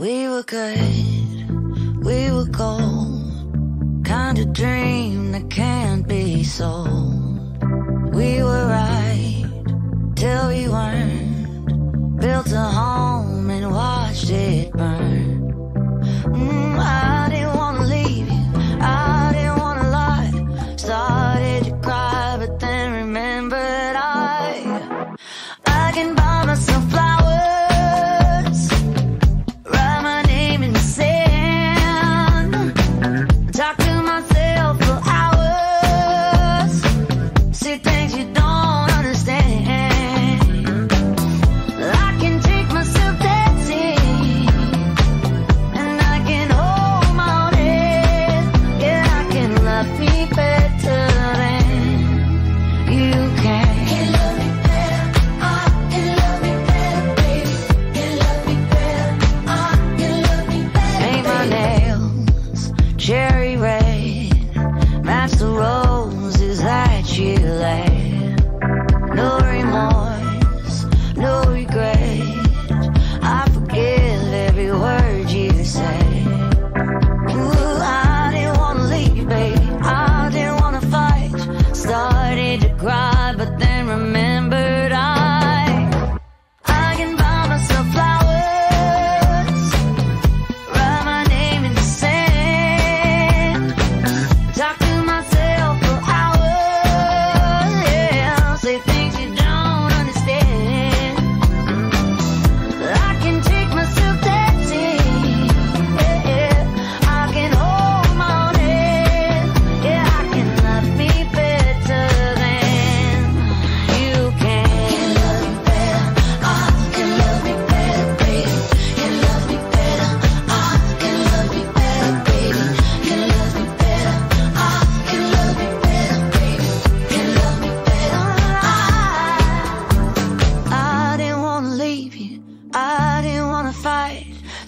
We were good, we were gold. Kind of dream that can't be sold. We were right till we weren't. Built a home and watched it burn. Mm, I didn't wanna leave you, I didn't wanna lie. Started to cry, but then. she lay.